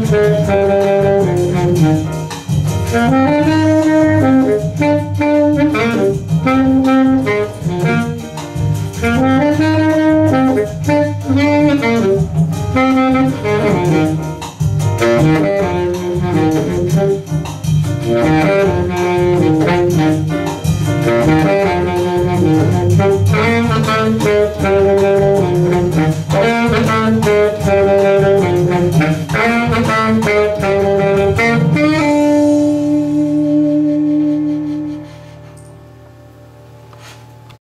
Santo